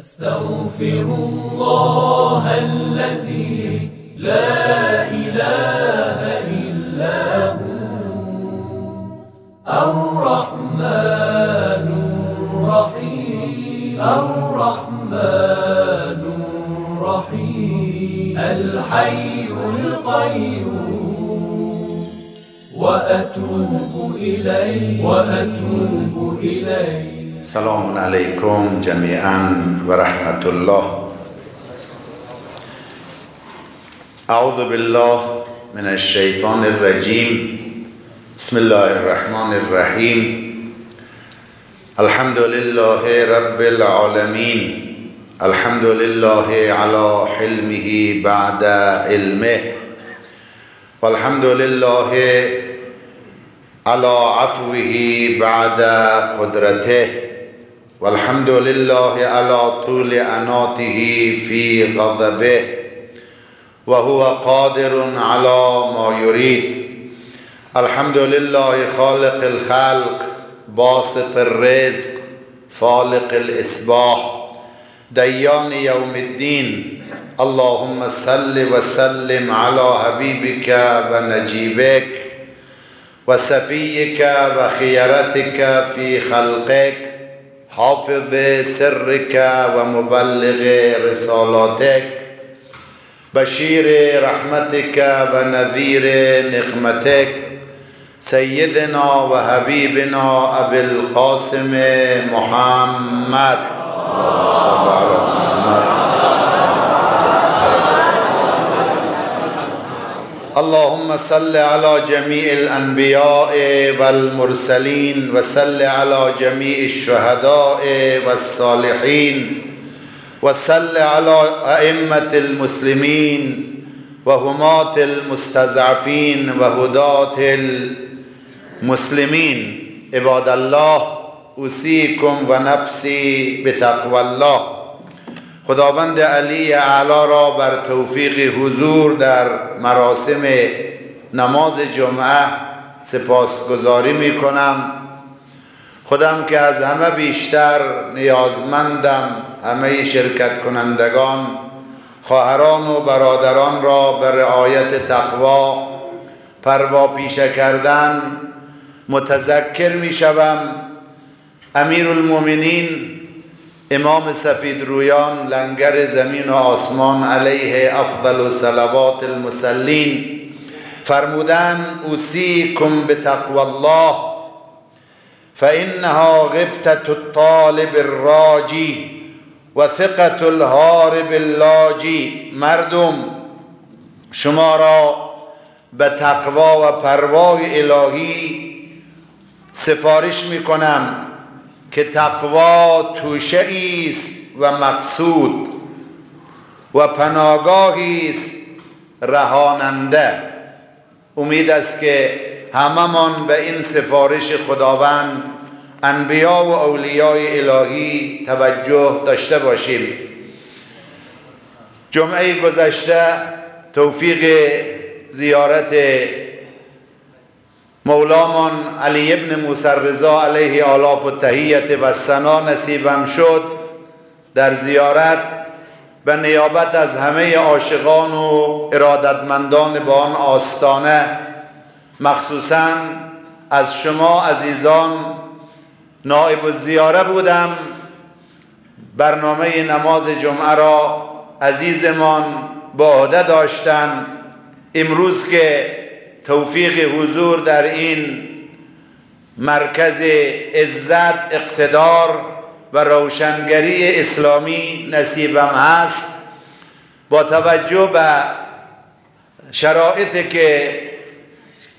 أستغفر الله الذي لا إله إلا هو. الرحمن الرحيم. الرحمن الرحيم. الحي القيوم. وأتوب إليه. وأتوب إليه. سلام علیکم جمیعا و رحمت الله اعوذ بالله من الشیطان الرجیم بسم الله الرحمن الرحیم الحمد لله رب العالمین الحمد لله على حلمه بعد علمه والحمد لله على عفوه بعد قدرته والحمد لله على طول اناته في غضبه وهو قادر على ما يريد الحمد لله خالق الخلق باسط الرزق فالق الإصباح ديان يوم الدين اللهم صل وسلم على حبيبك ونجيبك وسفيك وخيرتك في خلقك حافظ سرك ومبلغ رسالاتك بشير رحمتك ونذير نقمتك سيدنا وحبيبنا أبي القاسم محمد. صلى على اللهم صل على جميع الأنبياء والمرسلين وصل على جميع الشهداء والصالحين وصل على أئمة المسلمين وهماة المستضعفين وهداة المسلمين. عباد الله أوصيكم ونفسي بتقوى الله. خداوند علی اعلی را بر توفیق حضور در مراسم نماز جمعه سپاسگزاری می کنم خودم که از همه بیشتر نیازمندم همه شرکت کنندگان خواهران و برادران را به رعایت تقوا پروا پیشه کردن متذکر می شوم امیر المومنین امام سفید رویان لنگر زمین و آسمان علیه افضل و صلوات المسلین فرمودن اوسیکم به الله فانها غبتة الطالب الراجی و ثقة الهارب اللاجی. مردم شما را به تقوا و پروای الهی سفارش می کنم که تقوا توشه است و مقصود و پناگاهی است رهاننده. امید است که هممان به این سفارش خداوند انبیا و اولیای الهی توجه داشته باشیم. جمعه گذشته توفیق زیارت مولامان علی ابن موسی رضا علیه آلاف و تهیت و سنا نصیبم شد در زیارت به نیابت از همه عاشقان و ارادتمندان با آن آستانه مخصوصا از شما عزیزان نائب الزیاره بودم. برنامه نماز جمعه را عزیزمان با عهده داشتن. امروز که توفیق حضور در این مرکز عزت اقتدار و روشنگری اسلامی نصیبم هست. با توجه به شرایطی که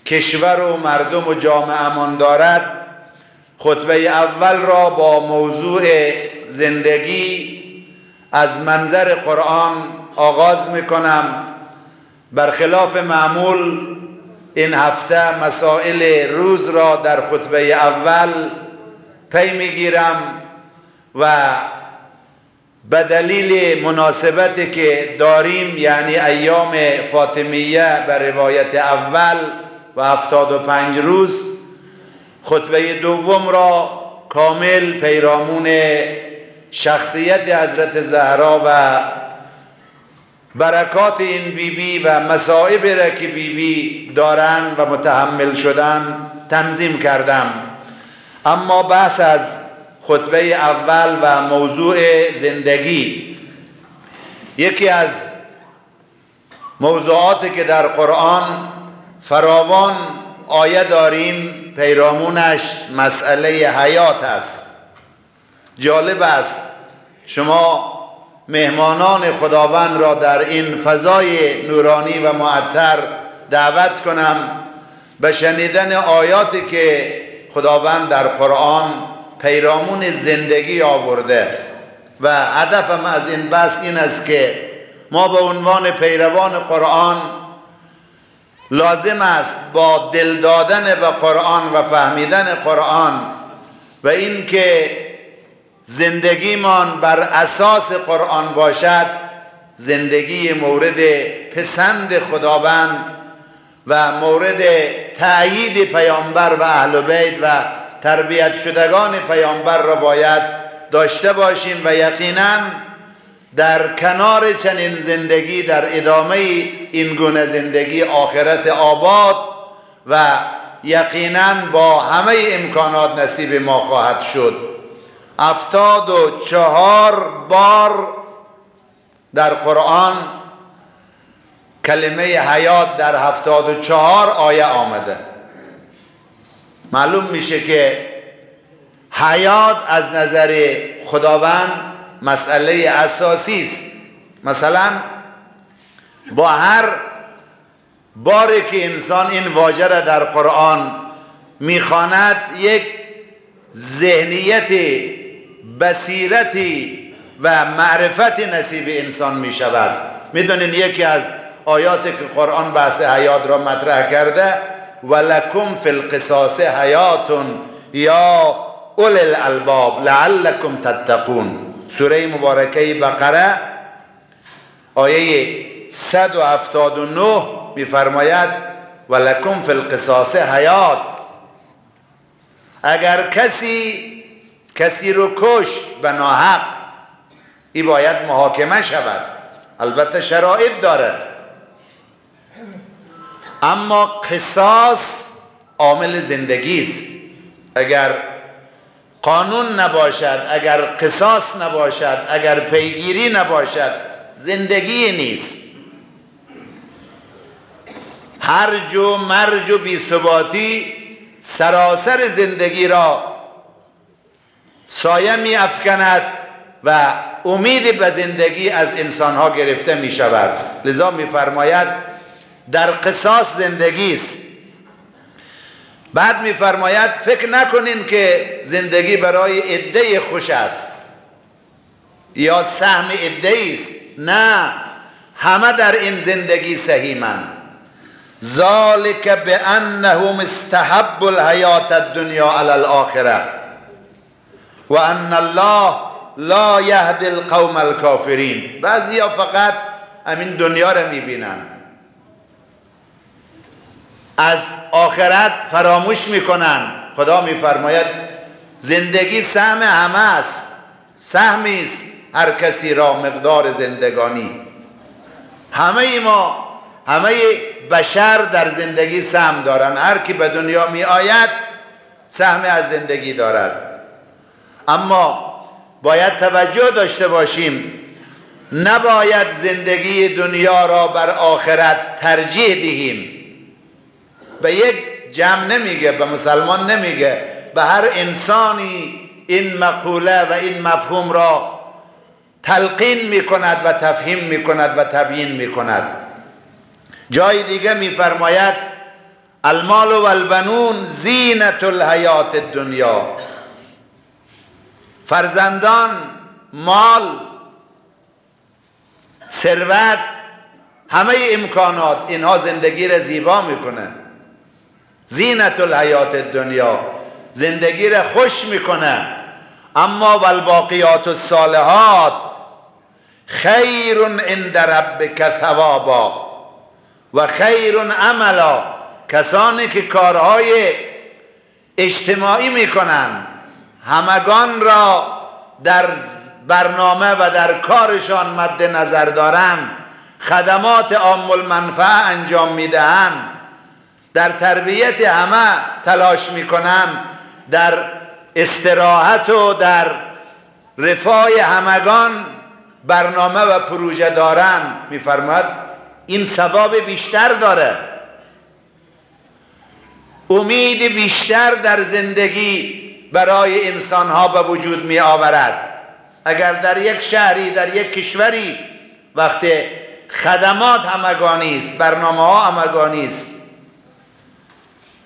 کشور و مردم و جامعه دارد خطبه اول را با موضوع زندگی از منظر قرآن آغاز می‌کنم. برخلاف معمول این هفته مسائل روز را در خطبه اول پی می‌گیرم و به دلیل مناسبتی که داریم یعنی ایام فاطمیه به روایت اول و هفتاد و پنج روز خطبه دوم را کامل پیرامون شخصیت حضرت زهرا و برکات این بیبی بی و مصائب را که بیبی بی دارن و متحمل شدن تنظیم کردم. اما بحث از خطبه اول و موضوع زندگی. یکی از موضوعاتی که در قرآن فراوان آیه داریم پیرامونش مسئله حیات است. جالب است. شما مهمانان خداوند را در این فضای نورانی و معطر دعوت کنم به شنیدن آیاتی که خداوند در قرآن پیرامون زندگی آورده. و هدفم از این بحث این است که ما به عنوان پیروان قرآن لازم است با دل دادن به قرآن و فهمیدن قرآن و اینکه زندگیمان بر اساس قرآن باشد زندگی مورد پسند خداوند و مورد تأیید پیامبر و اهل بیت و تربیت شدگان پیامبر را باید داشته باشیم و یقینا در کنار چنین زندگی در ادامه این گونه زندگی آخرت آباد و یقینا با همه امکانات نصیب ما خواهد شد. افتاد و چهار بار در قرآن کلمه حیات در هفتاد و چهار آیه آمده. معلوم میشه که حیات از نظر خداوند مسئله اساسی است. مثلا با هر باری که انسان این واژه را در قرآن می‌خواند یک ذهنیت بصیرتی و معرفت نصیب انسان می شود. می‌دونین یکی از آیاتی که قرآن بحث حیات را مطرح کرده ولکم فی القصاص حیاتون یا اول الالباب لعلکم تتقون. سوره مبارکه بقره آیه 179 میفرماید ولکم فی القصاص حیات. اگر کسی کسی رو کشت به ناحق ای باید محاکمه شود. البته شرایط داره. اما قصاص عامل زندگی است. اگر قانون نباشد اگر قصاص نباشد اگر پیگیری نباشد زندگی نیست. هرج و مرج و بیثباتی سراسر زندگی را سایه می افکند و امید به زندگی از انسانها گرفته می شود لذا می فرماید در قصاص زندگی است. بعد میفرماید فکر نکنین که زندگی برای عده خوش است. یا سهم عده است. نه همه در این زندگی سهیمن ذالک بانهم استحب الحیات الدنیا علی الاخره و ان الله لا یهدی القوم الكافرین بعضی فقط همین دنیا رو می‌بینن. از آخرت فراموش می‌کنن. خدا میفرماید زندگی سهم همه است. سهمی است هر کسی را مقدار زندگانی. همه ما همه بشر در زندگی سهم دارن. هر کی به دنیا می آید سهم از زندگی دارد. اما باید توجه داشته باشیم نباید زندگی دنیا را بر آخرت ترجیح دهیم. به یک جمع نمیگه به مسلمان نمیگه به هر انسانی این مقوله و این مفهوم را تلقین می‌کند و تفهیم می‌کند و تبیین می‌کند. جای دیگه میفرماید المال و البنون زینت الحیات الدنیا. فرزندان مال ثروت همه امکانات اینها زندگی را زیبا می‌کنه. زینت الحیات دنیا زندگی را خوش می‌کنه. اما والباقیات الصالحات خیر عند ربک ثوابا و خیر عملا. کسانی که کارهای اجتماعی می‌کنن همگان را در برنامه و در کارشان مد نظر دارن خدمات عام المنفعه انجام می‌دهند در تربیت همه تلاش می‌کنن در استراحت و در رفاه همگان برنامه و پروژه دارن. میفرماد این ثواب بیشتر داره. امید بیشتر در زندگی برای انسان ها به وجود می آورد اگر در یک شهری در یک کشوری وقتی خدمات همگانی است برنامه ها همگانی است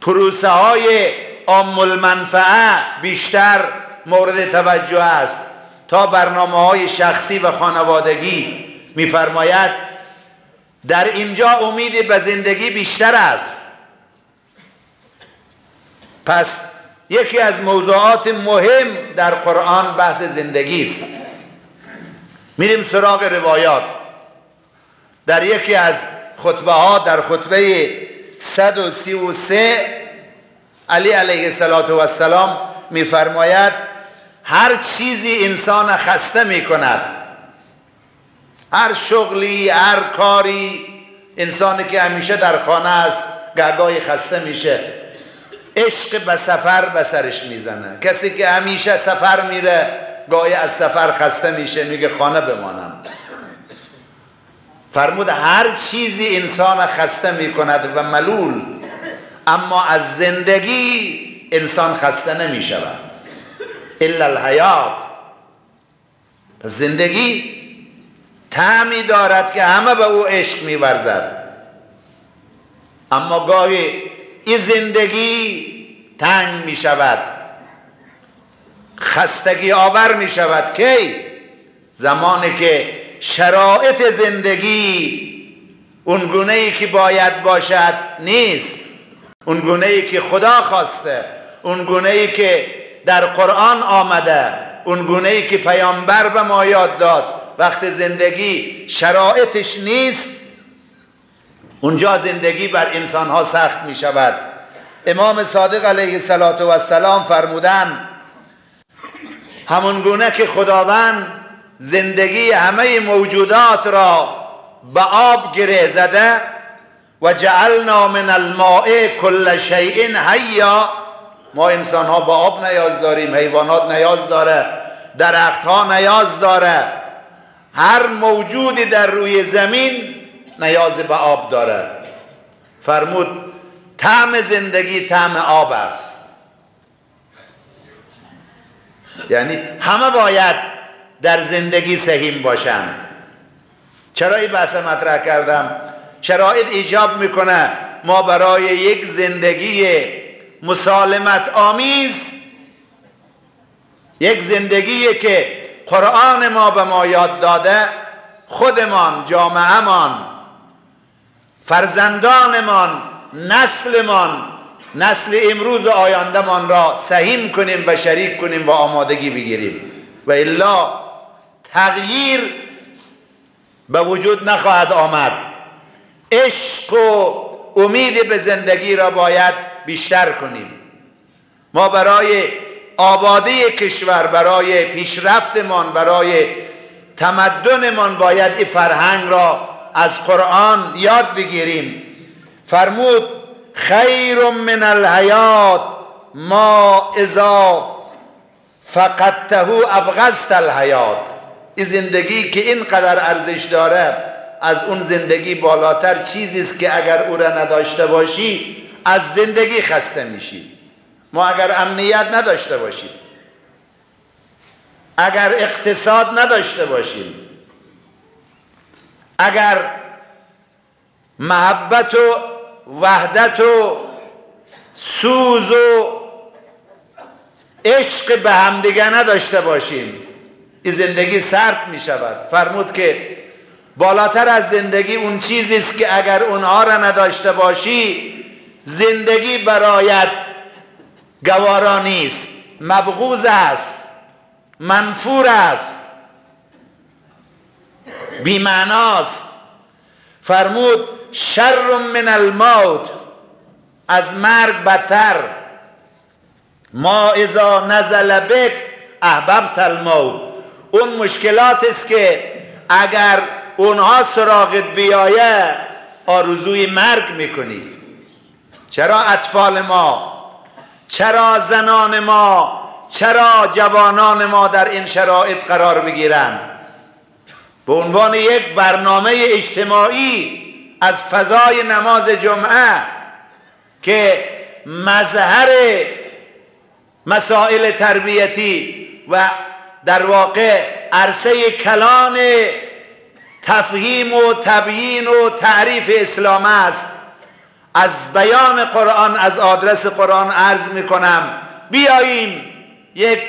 پروسه های عام المنفعه بیشتر مورد توجه است. تا برنامه های شخصی و خانوادگی میفرماید در اینجا امید به زندگی بیشتر است. پس یکی از موضوعات مهم در قرآن بحث زندگی است. میریم سراغ روایات. در یکی از خطبه ها در خطبه 133 علی علیه السلام میفرماید هر چیزی انسان خسته می کند هر شغلی هر کاری انسانی که همیشه در خانه است گهگاهی خسته میشه. عشق به سفر به سرش می‌زنه. کسی که همیشه سفر میره گاهی از سفر خسته میشه میگه خانه بمانم. فرمود هر چیزی انسان خسته می‌کند و ملول اما از زندگی انسان خسته نمی‌شود. الا الحیات. پس زندگی تعمی دارد که همه به او عشق میورزد. اما گاهی این زندگی تنگ می شود. خستگی آور می شود. کی؟ زمانی که شرایط زندگی اون گونه ای که باید باشد نیست. اون گونه ای که خدا خواسته. اون گونه ای که در قرآن آمده. اون گونه ای که پیامبر به ما یاد داد. وقت زندگی شرایطش نیست. اونجا زندگی بر انسان ها سخت می شود امام صادق علیه السلام فرمودن همون گونه که خداوند زندگی همه موجودات را به آب گره زده و جعلنا من الماء کل شیء حیا. ما انسان ها با آب نیاز داریم حیوانات نیاز داره درخت ها نیاز داره. هر موجودی در روی زمین نیاز به آب داره. فرمود طعم زندگی طعم آب است. یعنی همه باید در زندگی سهیم باشن. چرا این بحث مطرح کردم؟ شرایط ایجاب می‌کنه. ما برای یک زندگی مسالمت آمیز یک زندگی که قرآن ما به ما یاد داده خودمان جامعهمان فرزندانمان نسلمان نسل امروز و آیندهمان را سهیم کنیم و شریک کنیم و آمادگی بگیریم. و الا تغییر به وجود نخواهد آمد. عشق و امید به زندگی را باید بیشتر کنیم. ما برای آبادی کشور برای پیشرفتمان برای تمدنمان باید این فرهنگ را از قرآن یاد بگیریم. فرمود خیر من الحیات ما اذا فقدته ابغضت الحیات. این زندگی که اینقدر ارزش داره از اون زندگی بالاتر چیزی است که اگر او را نداشته باشی از زندگی خسته میشی. ما اگر امنیت نداشته باشیم اگر اقتصاد نداشته باشیم اگر محبت و وحدت و سوز و عشق به همدیگه نداشته باشیم این زندگی سرد می شود فرمود که بالاتر از زندگی اون چیزی است که اگر اونها را نداشته باشی زندگی برایت گوارا نیست. مبغوز است. منفور است. بیمعناست. فرمود شر من الموت از مرگ بدتر. ما اذا نزل بک احببت الموت. اون مشکلات است که اگر اونها سراغت بیایه آرزوی مرگ می‌کنی. چرا اطفال ما؟ چرا زنان ما؟ چرا جوانان ما در این شرایط قرار بگیرند به عنوان یک برنامه اجتماعی از فضای نماز جمعه که مظهر مسائل تربیتی و در واقع عرصه کلان تفهیم و تبیین و تعریف اسلام است. از بیان قرآن از آدرس قرآن عرض می کنم بیاییم یک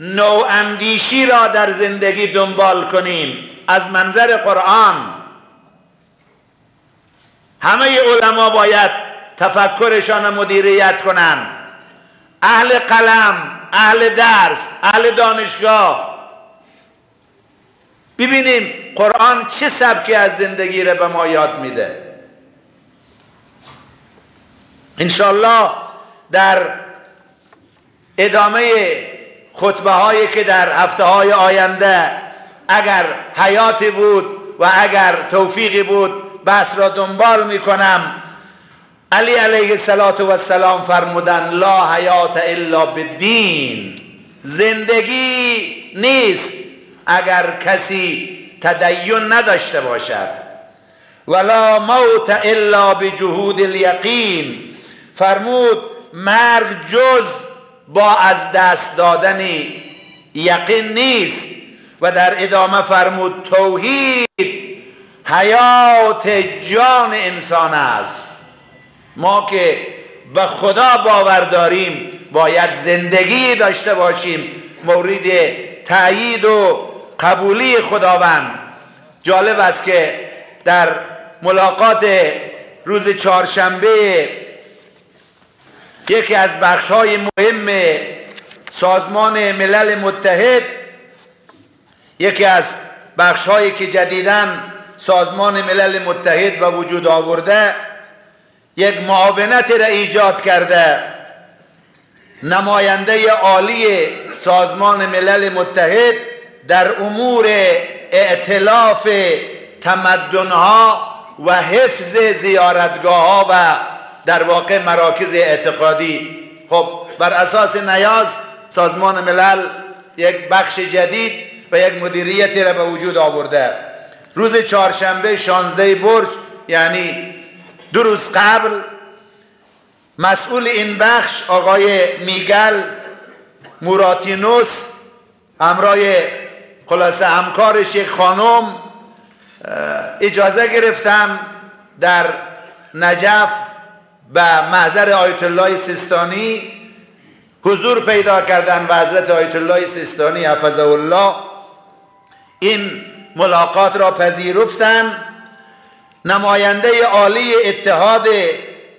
نوع اندیشی را در زندگی دنبال کنیم. از منظر قرآن. همه علما باید تفکرشان مدیریت کنند اهل قلم اهل درس اهل دانشگاه. ببینیم قرآن چه سبکی از زندگی را به ما یاد میده. انشالله در ادامه خطبه هایی که در هفته های آینده اگر حیاتی بود و اگر توفیقی بود بحث را دنبال می‌کنم. علی علیه السلام فرمودن لا حیات الا بالدین. زندگی نیست اگر کسی تدین نداشته باشد. ولا موت الا بجهود الیقین. فرمود مرگ جز با از دست دادنی یقین نیست. و در ادامه فرمود توحید حیات جان انسان است. ما که به خدا باور داریم باید زندگی داشته باشیم. مورد تایید و قبولی خداوند. جالب است که در ملاقات روز چهارشنبه یکی از بخش های مهم سازمان ملل متحد یکی از بخش هایی که جدیدن سازمان ملل متحد و وجود آورده یک معاونت را ایجاد کرده. نماینده عالی سازمان ملل متحد در امور اعتلاف تمدنها و حفظ زیارتگاه ها و در واقع مراکز اعتقادی. خب بر اساس نیاز سازمان ملل یک بخش جدید و یک مدیریتی را به وجود آورده. روز چهارشنبه شانزده برج یعنی دو روز قبل مسئول این بخش آقای میگل موراتینوس همراه خلاصه همکارش یک خانم اجازه گرفتم در نجف به محضر آیت الله سیستانی حضور پیدا کردن و حضرت آیت الله سیستانی حفظه الله این ملاقات را پذیرفتن. نماینده عالی اتحاد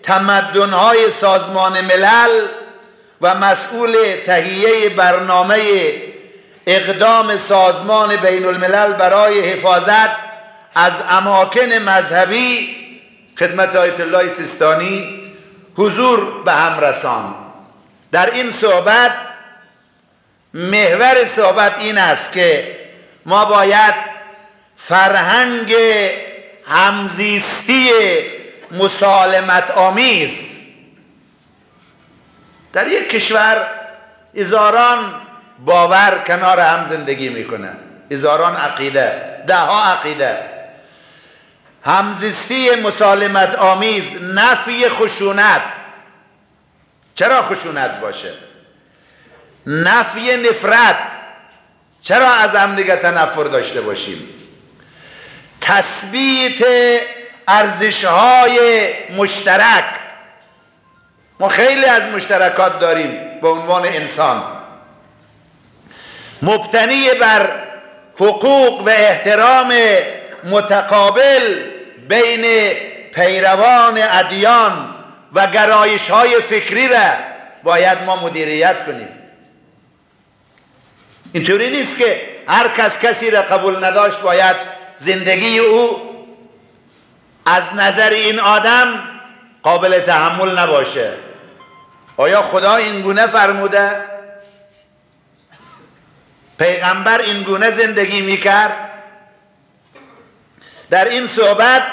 تمدنهای سازمان ملل و مسئول تهیه برنامه اقدام سازمان بین الملل برای حفاظت از اماکن مذهبی خدمت آیت الله سیستانی حضور به هم رسان. در این صحبت محور صحبت این است که ما باید فرهنگ همزیستی مسالمت آمیز در یک کشور هزاران باور کنار هم زندگی می‌کنه. هزاران عقیده ده ها عقیده. همزیستی مسالمت آمیز نفی خشونت. چرا خشونت باشه؟ نفی نفرت. چرا از همدیگه تنفر داشته باشیم؟ تثبیت ارزش های مشترک. ما خیلی از مشترکات داریم به عنوان انسان. مبتنی بر حقوق و احترام متقابل بین پیروان ادیان و گرایش های فکری را باید ما مدیریت کنیم. اینطوری نیست که هر کس کسی را قبول نداشت باید زندگی او از نظر این آدم قابل تحمل نباشه. آیا خدا این گونه فرموده؟ پیغمبر این گونه زندگی می‌کرد؟ در این صحبت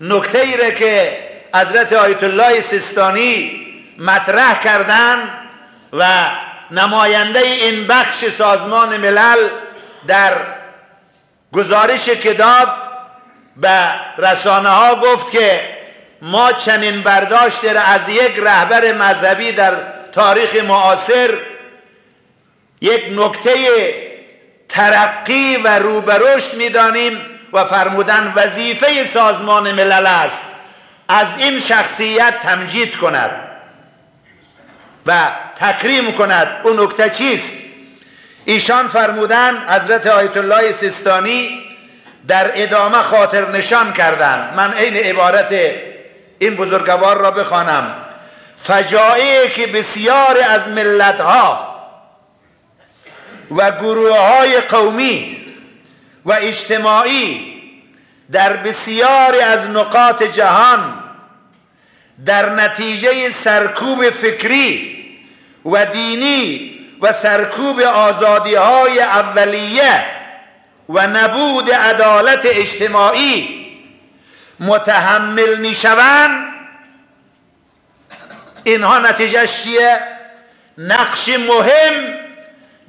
نکته ای که حضرت آیت الله سیستانی مطرح کردن و نماینده این بخش سازمان ملل در گزارش داد به رسانه ها گفت که ما چنین برداشت را از یک رهبر مذهبی در تاریخ معاصر یک نکته ترقی و روبرشت می‌دانیم و فرمودن وظیفه سازمان ملل است. از این شخصیت تمجید کند. و تکریم کند. اون نکته چیست؟ ایشان فرمودن حضرت آیت الله سیستانی در ادامه خاطر نشان کردند من عین عبارت این بزرگوار را بخوانم. فجایعی که بسیار از ملتها و گروه های قومی و اجتماعی در بسیاری از نقاط جهان در نتیجه سرکوب فکری و دینی و سرکوب آزادی های اولیه و نبود عدالت اجتماعی متحمل می شوند اینها نتیجه چیه؟ نقش مهم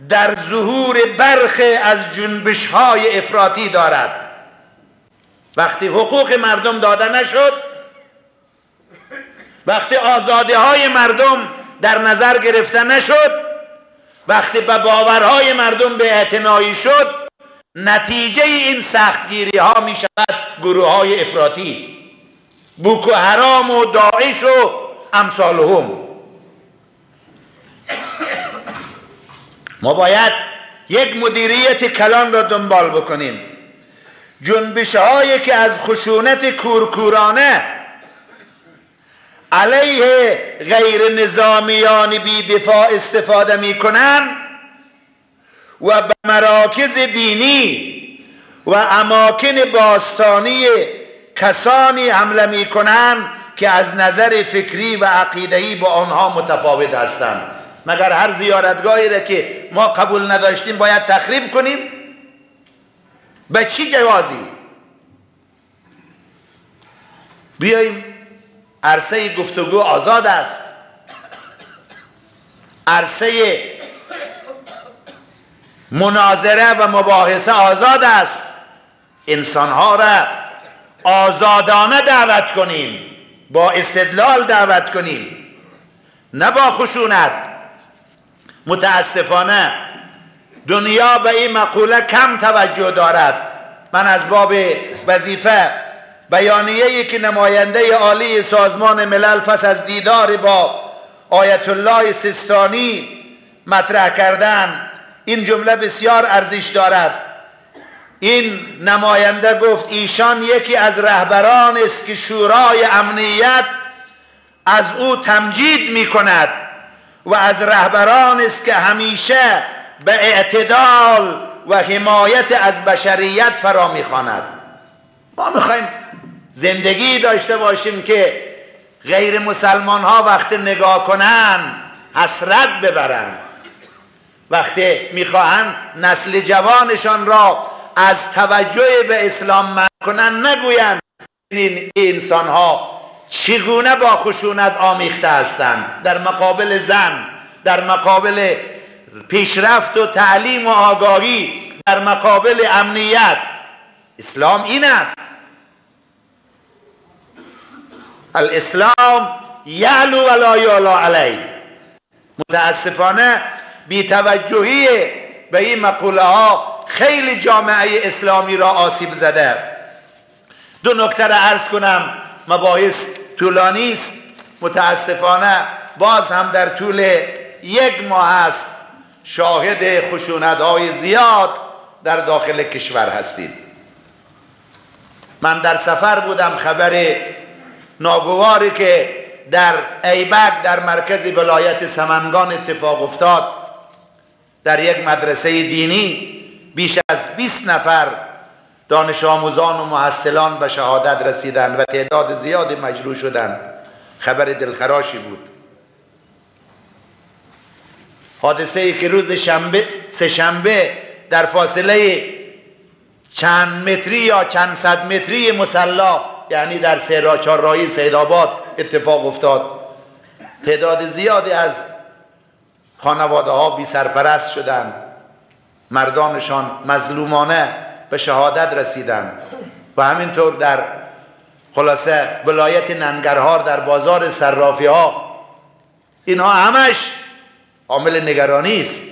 در ظهور برخ از جنبش های افراطی دارد وقتی حقوق مردم داده نشد وقتی آزاده های مردم در نظر گرفته نشد. وقتی به باورهای مردم به اعتنایی شد نتیجه این سختگیری ها می شود گروه های افراطی بوکو حرام و داعش و امثالهم ما باید یک مدیریت کلان را دنبال بکنیم. جنبش هایی که از خشونت کورکورانه علیه غیر نظامیان بی دفاع استفاده می کنند و به مراکز دینی و اماکن باستانی کسانی حمله می کنند که از نظر فکری و عقیدهی با آنها متفاوت هستند. مگر هر زیارتگاهی را که ما قبول نداشتیم باید تخریب کنیم؟ به چی جوازی؟ بیاییم. عرصه گفتگو آزاد است. عرصه مناظره و مباحثه آزاد است. انسانها را آزادانه دعوت کنیم با استدلال دعوت کنیم. نه با خشونت. متاسفانه دنیا به این مقوله کم توجه دارد. من از باب وظیفه بیانیه‌ای که نماینده عالی سازمان ملل پس از دیدار با آیت الله سیستانی مطرح کردن این جمله بسیار ارزش دارد. این نماینده گفت ایشان یکی از رهبران است که شورای امنیت از او تمجید می کند و از رهبران است که همیشه به اعتدال و حمایت از بشریت فرا می‌خواند. ما می‌خوایم زندگی داشته باشیم که غیر مسلمان ها وقتی نگاه کنن حسرت ببرن. وقتی می‌خواهند نسل جوانشان را از توجه به اسلام من کنن نگویند این انسان ها چگونه با خشونت آمیخته هستند. در مقابل زن در مقابل پیشرفت و تعلیم و آگاهی در مقابل امنیت اسلام این است. الاسلام یعلو ولا یعلا علی. متاسفانه بیتوجهی به این مقوله ها خیلی جامعه اسلامی را آسیب زده. دو نکته را عرض کنم مباحث طولانی است. متاسفانه باز هم در طول یک ماه است شاهد خشونت های زیاد در داخل کشور هستید من در سفر بودم خبر ناگواری که در ایبک در مرکز ولایت سمنگان اتفاق افتاد. در یک مدرسه دینی بیش از 20 نفر دانش آموزان و محصلان به شهادت رسیدن و تعداد زیادی مجروح شدند. خبر دلخراشی بود. حادثه ای که روز شنبه سه شنبه در فاصله چند متری یا چند صد متری مسلا یعنی در سه چهار راهی سیدآباد اتفاق افتاد. تعداد زیادی از خانواده ها بی سرپرست شدند. مردانشان مظلومانه به شهادت رسیدند. و همینطور در خلاصه ولایت ننگرهار در بازار صرافی ها اینها همش عامل نگرانی است.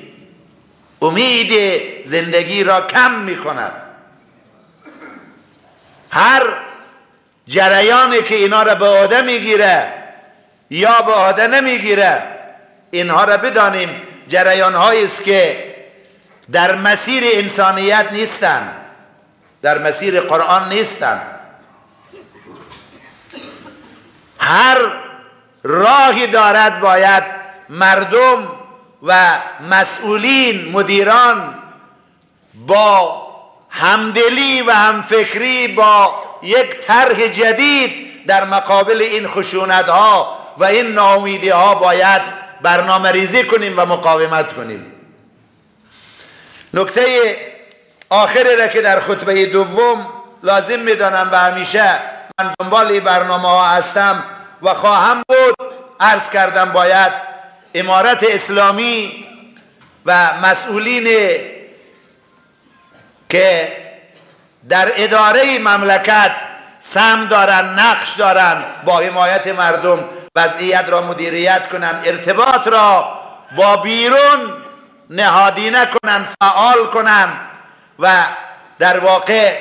امید زندگی را کم می کند هر جریانی که اینا را به عهده می‌گیره یا به عهده نمی‌گیره اینها را بدانیم جریان است که در مسیر انسانیت نیستند در مسیر قرآن نیستند. هر راهی دارد باید مردم و مسئولین مدیران با همدلی و همفکری با یک طرح جدید در مقابل این خشونت ها و این ناامیدی ها باید برنامه ریزی کنیم و مقاومت کنیم. نکته آخری را که در خطبه دوم لازم می‌دانم و همیشه من دنبال این برنامه ها هستم و خواهم بود عرض کردم باید امارت اسلامی و مسئولین که در اداره مملکت سم دارن نقش دارن با حمایت مردم وضعیت را مدیریت کنن ارتباط را با بیرون نهادینه کنن فعال کنن و در واقع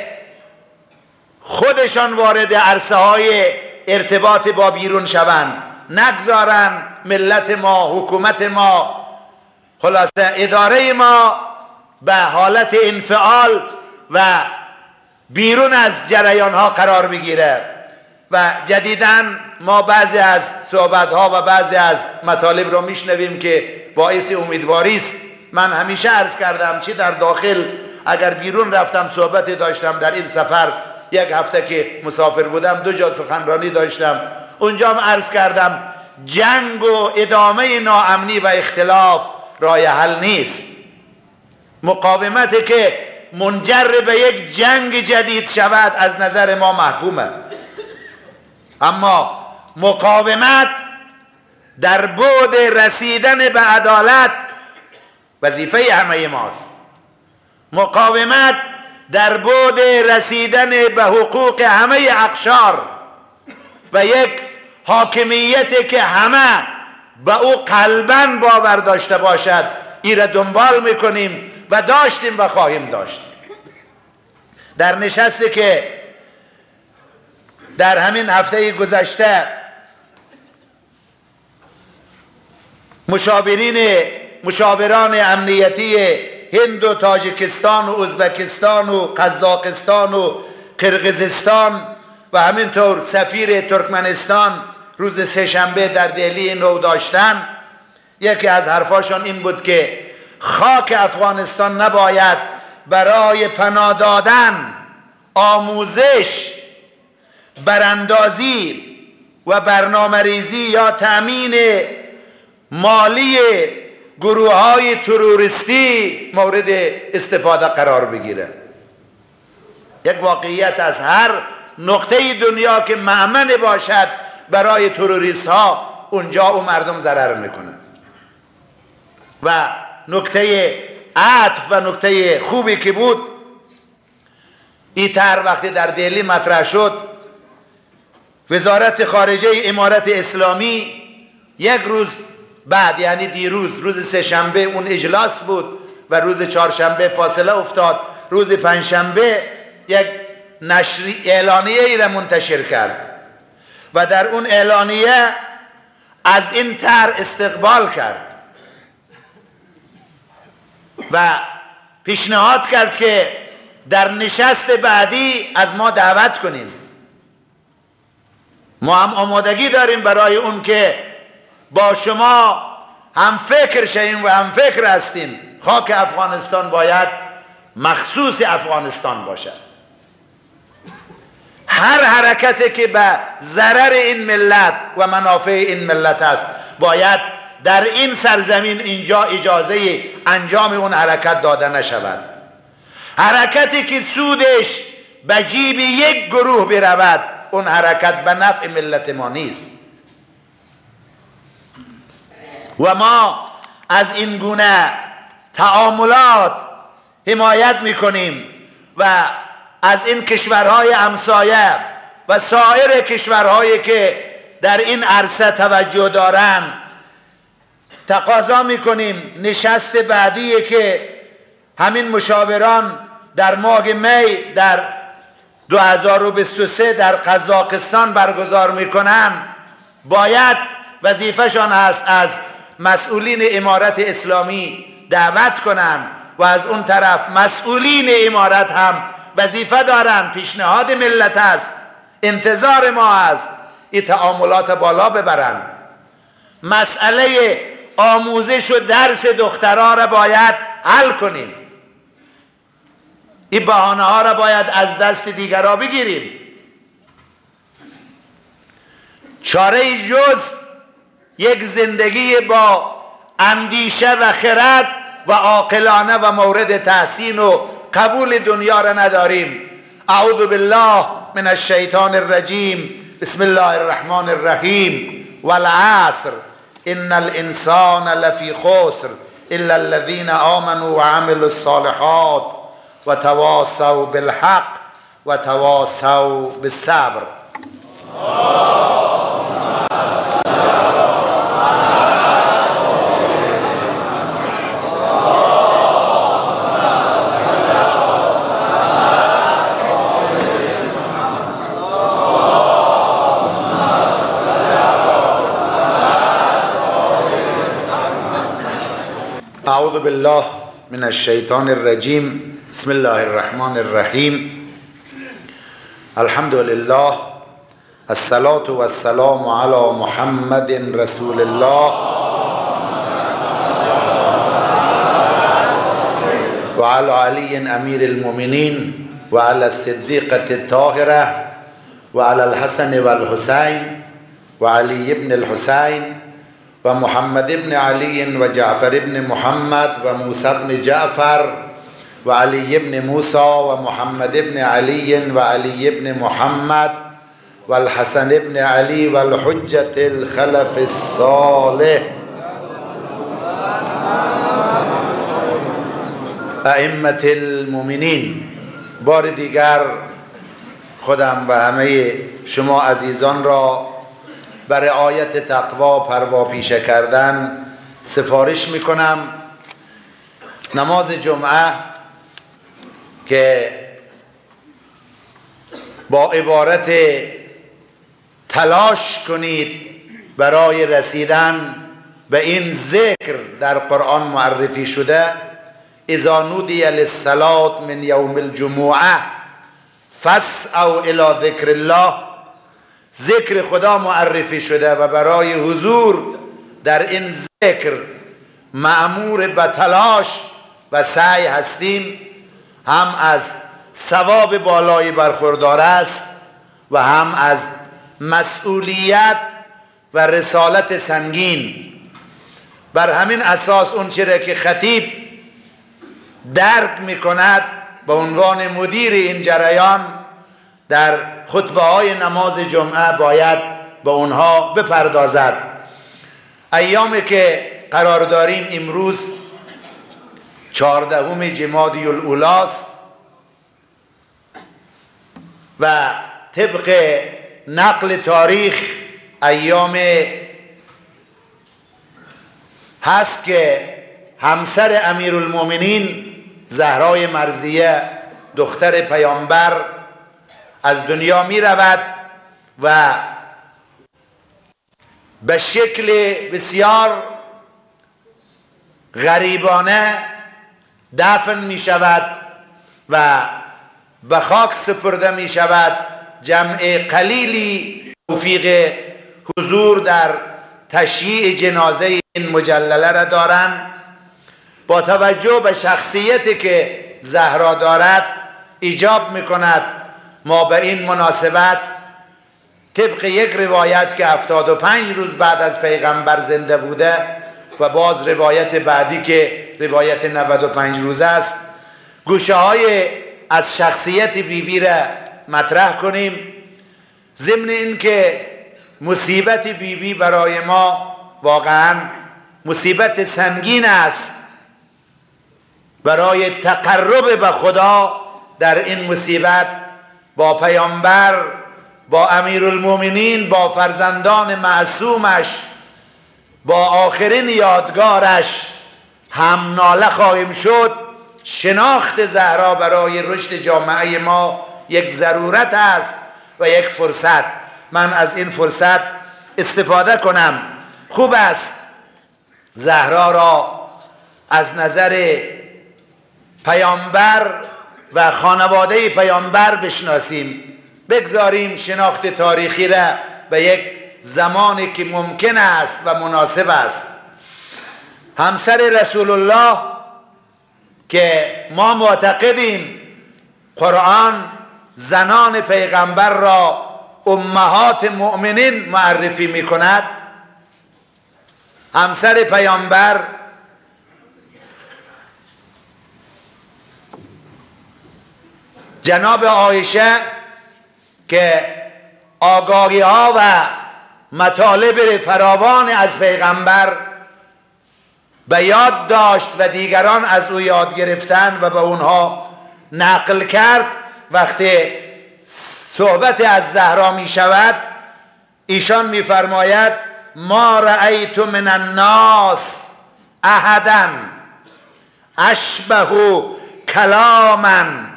خودشان وارد عرصه های ارتباط با بیرون شوند. نگذارن ملت ما حکومت ما. خلاصه اداره ما به حالت انفعال و بیرون از جریان ها قرار بگیره و جدیدا ما بعضی از صحبت ها و بعضی از مطالب رو میشنویم که باعث امیدواری است. من همیشه عرض کردم چی در داخل اگر بیرون رفتم صحبت داشتم در این سفر یک هفته که مسافر بودم دو جا سخنرانی داشتم. اونجا هم عرض کردم جنگ و ادامه ناامنی و اختلاف رای حل نیست. مقاومت که منجر به یک جنگ جدید شود از نظر ما محکومه. اما مقاومت در بود رسیدن به عدالت وظیفه همه ماست. مقاومت در بود رسیدن به حقوق همه اقشار و یک حاکمیت که همه به او قلبا باور داشته باشد ای را دنبال می‌کنیم و داشتیم و خواهیم داشت. در نشستی که در همین هفته گذشته مشاورین مشاوران امنیتی هند و تاجیکستان و ازبکستان و قزاقستان و قرقزستان و همینطور سفیر ترکمنستان روز سهشنبه در دهلی نو داشتن. یکی از حرفاشان این بود که خاک افغانستان نباید برای پناه دادن آموزش براندازی و برنامه ریزی یا تأمین مالی گروه های تروریستی مورد استفاده قرار بگیره. یک واقعیت از هر نقطه دنیا که معمن باشد برای تروریست ها اونجا او مردم ضرر می‌کنن. و نکته عطف و نکته خوبی که بود ایتر وقتی در دهلی مطرح شد وزارت خارجه امارت اسلامی یک روز بعد یعنی دیروز روز سهشنبه اون اجلاس بود و روز چهارشنبه فاصله افتاد. روز پنجشنبه یک نشری اعلانیه ای را منتشر کرد و در اون اعلانیه از این تر استقبال کرد. و پیشنهاد کرد که در نشست بعدی از ما دعوت کنیم ما هم آمادگی داریم برای اون که با شما هم فکر شیم و هم فکر هستیم. خاک افغانستان باید مخصوص افغانستان باشد. هر حرکتی که به ضرر این ملت و منافع این ملت است باید در این سرزمین اینجا اجازه انجام اون حرکت داده نشود. حرکتی که سودش به جیب یک گروه برود اون حرکت به نفع ملت ما نیست. و ما از این گونه تعاملات حمایت می‌کنیم و از این کشورهای همسایه و سایر کشورهایی که در این عرصه توجه دارند تقاضا می‌کنیم. نشست بعدی که همین مشاوران در ماه می در 2023 در قزاقستان برگزار می‌کنن. باید وظیفهشان هست از مسئولین امارت اسلامی دعوت کنند و از اون طرف مسئولین امارت هم وظیفه دارن. پیشنهاد ملت است انتظار ما است این تعاملات بالا ببرن. مسئله آموزش و درس دخترها را باید حل کنیم. این بحانه ها را باید از دست دیگرها بگیریم. چاره جز یک زندگی با اندیشه و خرد و عاقلانه و مورد تحسین و قبول دنیا را نداریم. اعوذ بالله من الشیطان الرجیم. بسم الله الرحمن الرحیم. والعصر. ان الانسان لفی خسر الا الذين آمنوا وعملوا الصالحات وتواصوا بالحق وتواصوا بالصبر. بالله من الشيطان الرجيم. بسم الله الرحمن الرحيم. الحمد لله. الصلاة والسلام على محمد رسول الله. وعلى علي أمير المؤمنين. وعلى الصديقة الطاهرة. وعلى الحسن والحسين. وعلي بن الحسين. ومحمد بن علي وجعفر بن محمد وموسى بن جعفر وعلي بن موسى ومحمد بن علي وعلي بن محمد والحسن بن علي والحجة الخلف الصالح. ائمة المؤمنین. بار دیگر خودم و همه شما عزیزان را برای آیت تقوا پروا پیشه کردن سفارش می‌کنم. نماز جمعه که با عبارت تلاش کنید برای رسیدن به این ذکر در قرآن معرفی شده اذا نودی للصلاة من یوم الجمعه فسعوا الى ذکر الله ذکر خدا معرفی شده و برای حضور در این ذکر معمور به تلاش و سعی هستیم هم از ثواب بالایی برخوردار است و هم از مسئولیت و رسالت سنگین. بر همین اساس اون چیره که خطیب درک می‌کند به عنوان مدیر این جریان در خطبه های نماز جمعه باید به اونها بپردازد. ایامی که قرار داریم امروز چهاردهم جمادی الاولاست و طبق نقل تاریخ ایام هست که همسر امیر المومنین زهرای مرزیه دختر پیامبر از دنیا می رود و به شکل بسیار غریبانه دفن می شود و به خاک سپرده می شود جمع قلیلی توفیق حضور در تشییع جنازه این مجلله را دارند. با توجه به شخصیتی که زهرا دارد ایجاب می کند ما به این مناسبت طبق یک روایت که هفتاد و پنج روز بعد از پیغمبر زنده بوده و باز روایت بعدی که روایت 95 روز است گوشه های از شخصیت بیبی بی را مطرح کنیم. ضمن اینکه مصیبت بیبی بی برای ما واقعا مصیبت سنگین است. برای تقرب به خدا در این مصیبت با پیامبر با امیر المومنین با فرزندان معصومش با آخرین یادگارش هم ناله خواهیم شد. شناخت زهرا برای رشد جامعه ما یک ضرورت است و یک فرصت. من از این فرصت استفاده کنم. خوب است زهرا را از نظر پیامبر و خانواده پیامبر بشناسیم بگذاریم شناخت تاریخی را به یک زمانی که ممکن است و مناسب است. همسر رسول الله که ما معتقدیم قرآن زنان پیغمبر را امهات مؤمنین معرفی می کند همسر پیامبر جناب عایشه که آگاهی ها و مطالب فراوان از پیغمبر به یاد داشت و دیگران از او یاد گرفتن و به اونها نقل کرد وقتی صحبت از زهرا می شود ایشان میفرماید ما رأیت من الناس احدا اشبه کلاما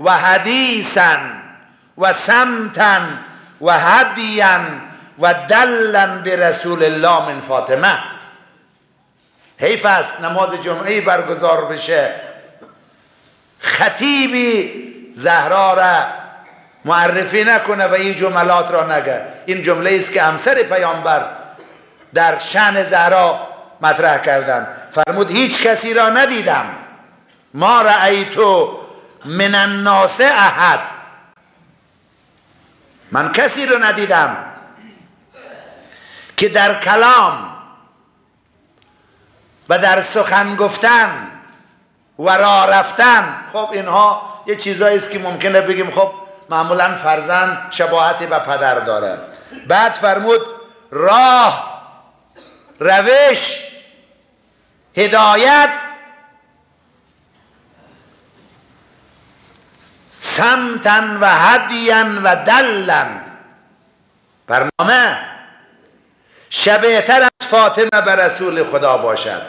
و حدیثا و سمتا و هدیا و دلا به رسول الله من فاطمه. حیف است نماز جمعه برگزار بشه. خطیبی زهرا را معرفی نکنه و این جملات را نگه. این جمله است که همسر پیامبر در شن زهرا مطرح کردن. فرمود هیچ کسی را ندیدم. ما رأیتو من الناس احد من کسی رو ندیدم که در کلام و در سخن گفتن و راه رفتن. خب اینها یه چیزایی است که ممکنه بگیم خب معمولا فرزند شباهت به پدر داره. بعد فرمود راه روش هدایت سمتن و هدین و دلن برنامه شبهتر از فاطمه به رسول خدا باشد.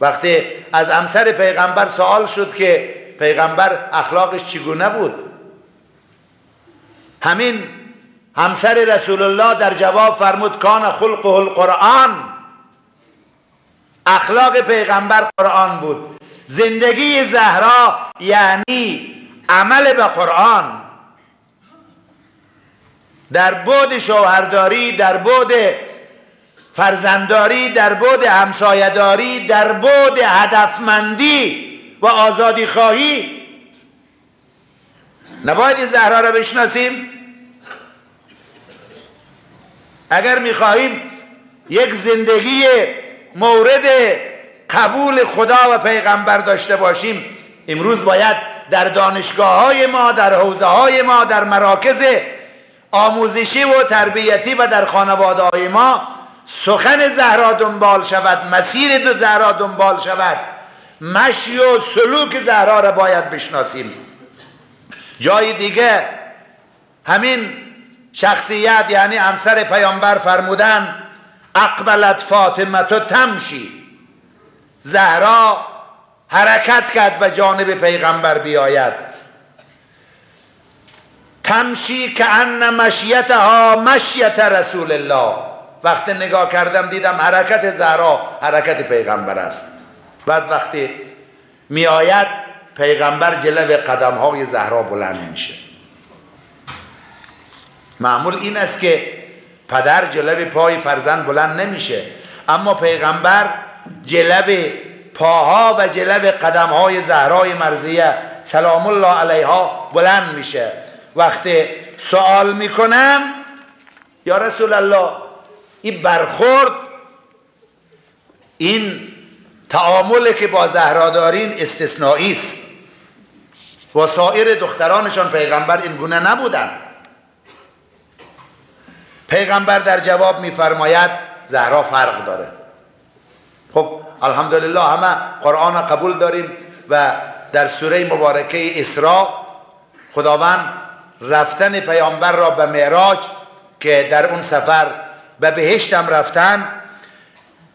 وقتی از امسر پیغمبر سوال شد که پیغمبر اخلاقش چگونه بود همین همسر رسول الله در جواب فرمود کان خلقه القرآن. اخلاق پیغمبر قرآن بود. زندگی زهرا یعنی عمل به قرآن. در بود شوهرداری در بود فرزنداری در بود همسایداری در بود هدفمندی و آزادی خواهی. نباید زهرا را بشناسیم؟ اگر می‌خواهیم یک زندگی مورد قبول خدا و پیغمبر داشته باشیم امروز باید در دانشگاه های ما در حوزه های ما در مراکز آموزشی و تربیتی و در خانواده های ما سخن زهرا دنبال شود مسیر دو زهرا دنبال شود. مشی و سلوک زهرا را باید بشناسیم. جای دیگه همین شخصیت یعنی همسر پیامبر فرمودن اقبلت فاطمه تو تمشی. زهرا حرکت کرد به جانب پیغمبر بیاید. تمشی که ان مشیتها مشیت رسول الله. وقتی نگاه کردم دیدم حرکت زهرا حرکت پیغمبر است. بعد وقتی می آید پیغمبر جلو قدم های زهرا بلند میشه. معمول این است که پدر جلو پای فرزند بلند نمیشه. اما پیغمبر جلو پاها و جلو قدم های زهرای مرزیه سلام الله علیها بلند میشه. وقتی سوال می‌کنم یا رسول الله این برخورد این تعامل که با زهرا دارین استثنایی است. و سایر دخترانشان پیغمبر این گونه نبودن. پیغمبر در جواب میفرماید زهرا فرق داره. الحمدلله همه قرآن قبول داریم و در سوره مبارکه اسراء خداوند رفتن پیامبر را به معراج که در اون سفر به بهشتم رفتن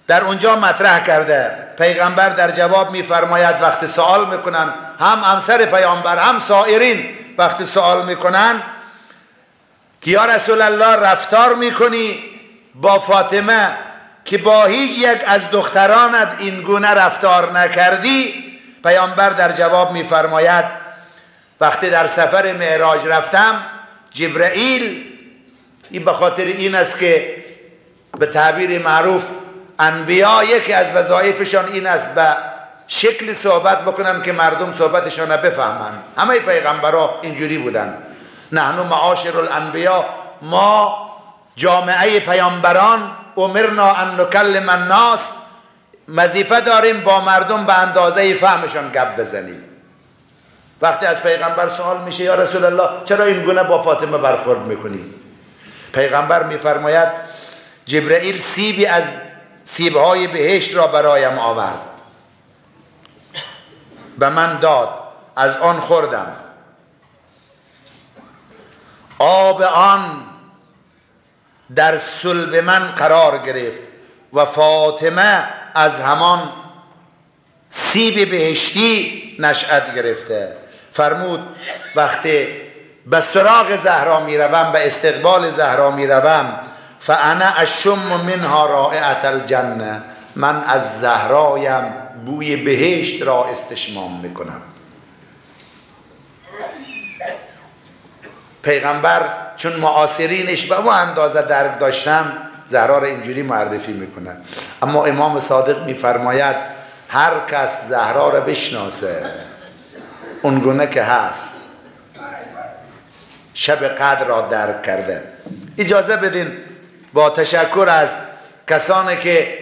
در اونجا مطرح کرده. پیغمبر در جواب میفرماید وقتی سوال می‌کنن هم همسر پیامبر هم سائرین وقتی سوال می‌کنن که یا رسول الله رفتار می‌کنی با فاطمه؟ که با هیچ یک از دخترانت این گونه رفتار نکردی پیامبر در جواب میفرماید وقتی در سفر معراج رفتم جبرئیل این به خاطر این است که به تعبیر معروف انبیا یکی از وظایفشان این است به شکل صحبت بکنن که مردم صحبتشان بفهمن همه پیغمبرا اینجوری بودن نحن معاشر الانبیا ما جامعه پیامبران امرنا ان نکلم الناس. وظیفه داریم با مردم به اندازه فهمشان گپ بزنیم. وقتی از پیغمبر سوال میشه یا رسول الله چرا این گونه با فاطمه برخورد می‌کنی؟ پیغمبر میفرماید جبرئیل سیبی از سیبهای بهشت را برایم آورد. به من داد از آن خوردم. آب آن در صلب من قرار گرفت و فاطمه از همان سیب بهشتی نشأت گرفته. فرمود وقتی به سراغ زهرا می‌روم به استقبال زهرا می‌روم فانا اشم منها رائعت الجنه من از زهرایم بوی بهشت را استشمام می‌کنم. پیغمبر چون معاصرینش به اون اندازه درک داشتن زهرا را اینجوری معرفی می‌کنن اما امام صادق میفرماید هر کس زهرا را بشناسه اونگونه که هست شب قدر را درک کرده. اجازه بدین با تشکر از کسانی که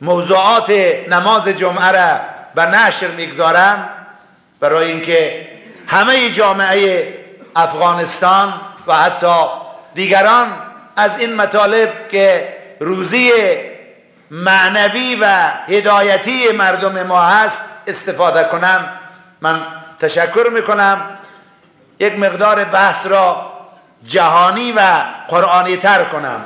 موضوعات نماز جمعه را به نشر می‌گذارن برای اینکه همه جامعه افغانستان و حتی دیگران از این مطالب که روزی معنوی و هدایتی مردم ما هست استفاده کنم من تشکر می‌کنم. یک مقدار بحث را جهانی و قرآنی تر کنم.